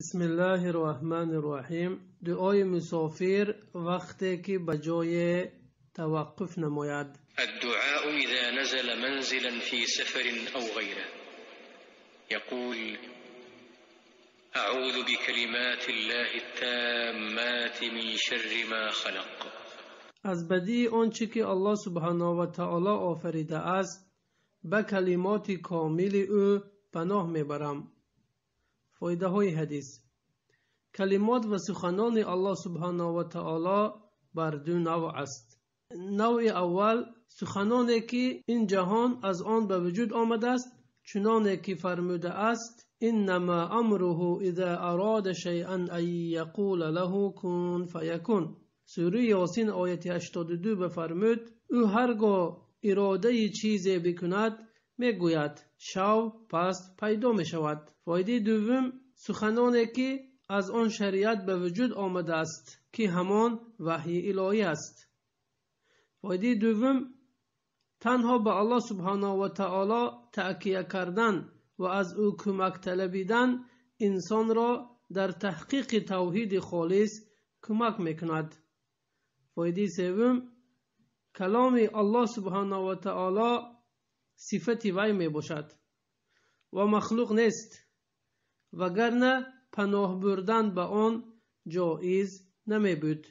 بسم الله الرحمن الرحیم دعای مسافر وقتی که به جای توقف نماید الدعاء اذا نزل منزلا في سفر أو غيره يقول اعوذ بكلمات الله التامات من شر ما خلق از بدی آنچه که الله سبحانه و تعالی آفریده است به کلمات کامل أو پناه میبرم фоидаҳои ҳадис. Калимот ва суханони аллоҳ субҳанаҳу ватаоло бар ду навъ аст. Навъи аввал суханоне ки ин ҷаҳон аз он ба вуҷуд омадааст чуноне ки фармудааст иннама амрӯҳу ида арода шайъан ан яқула лаҳу кун фаякун сураи ёсин ояти 82 ба фармуд ӯ ҳар гоҳ иродаи чизе бикунад мегӯяд. Шав паст пайдо мешавад. Фоидаи дуввум суханоне ки аз он шариат ба вуҷуд омадааст ки ҳамон ваҳйи илоҳӣ аст. Фоидаи дуввум танҳо ба аллоҳ субҳанаҳу ватаоло таъкия кардан ва аз ӯ кӯмак талабидан инсонро дар таҳқиқи тавҳиди холис кӯмак мекунад. Фоидаи севум каломи аллоҳ субҳанаҳу ватаоло сифати вай мебошад. Ва махлуқ нест. Вагарна паноҳ бурдан ба он ҷоиз намебуд.